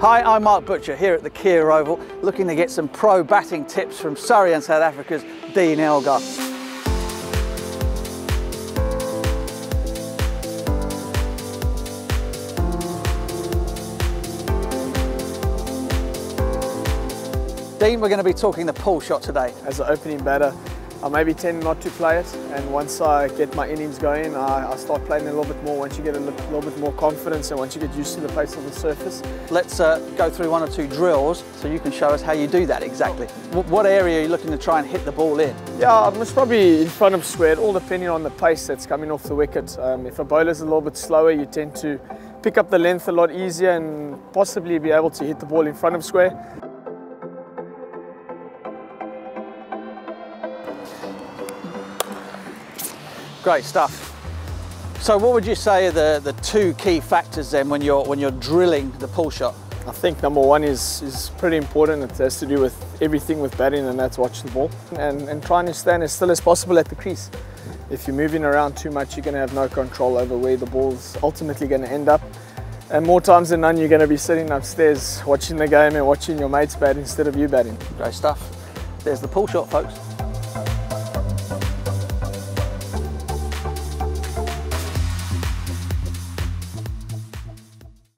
Hi, I'm Mark Butcher here at the Kia Oval, looking to get some pro batting tips from Surrey and South Africa's Dean Elgar. Dean, we're going to be talking the pull shot today. As an opening batter, I maybe tend not to play it and once I get my innings going I, I start playing a little bit more once you get a little, little, bit more confidence and once you get used to the pace of the surface. Let's uh, go through one or two drills so you can show us how you do that exactly. what area are you looking to try and hit the ball in? Yeah, most probably in front of square, all depending on the pace that's coming off the wicket. Um, if a bowler's a little bit slower you tend to pick up the length a lot easier and possibly be able to hit the ball in front of square. Great stuff. So what would you say are the, the two key factors then when you're, when you're drilling the pull shot? I think number one is, is pretty important. It has to do with everything with batting and that's watch the ball. And, and trying to stand as still as possible at the crease. If you're moving around too much, you're going to have no control over where the ball's ultimately going to end up. And more times than none, you're going to be sitting upstairs watching the game and watching your mates bat instead of you batting. Great stuff. There's the pull shot, folks.